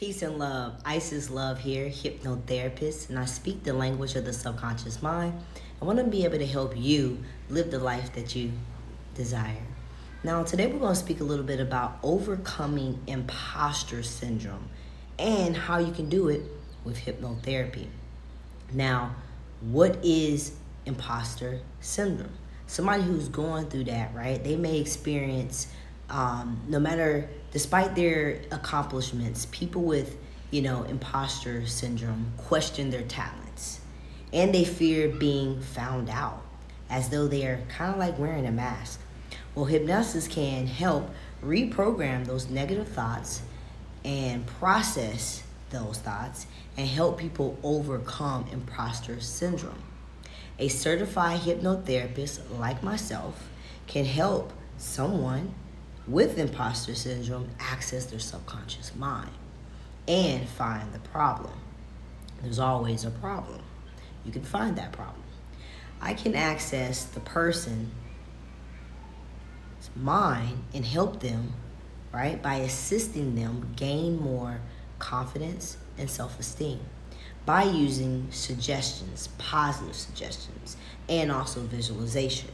Peace and love. Isis Love here, hypnotherapist, and I speak the language of the subconscious mind. I want to be able to help you live the life that you desire. Now, today we're going to speak a little bit about overcoming imposter syndrome and how you can do it with hypnotherapy. Now, what is imposter syndrome? Somebody who's going through that, right? They may experience um, no matter, despite their accomplishments, people with, you know, imposter syndrome question their talents and they fear being found out as though they are kind of like wearing a mask. Well, hypnosis can help reprogram those negative thoughts and process those thoughts and help people overcome imposter syndrome. A certified hypnotherapist like myself can help someone with imposter syndrome access their subconscious mind and find the problem. There's always a problem. You can find that problem. I can access the person's mind and help them, right, by assisting them gain more confidence and self esteem by using suggestions, positive suggestions, and also visualization.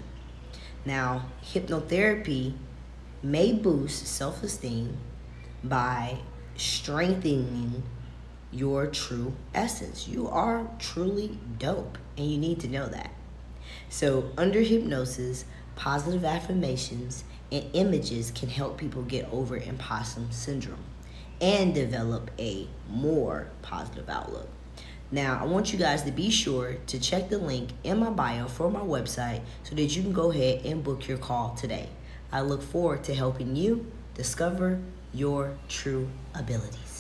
Now, hypnotherapy may boost self esteem by strengthening your true essence. You are truly dope, and you need to know that. So, under hypnosis, positive affirmations and images can help people get over imposter syndrome and develop a more positive outlook. Now, I want you guys to be sure to check the link in my bio for my website so that you can go ahead and book your call today. I look forward to helping you discover your true abilities.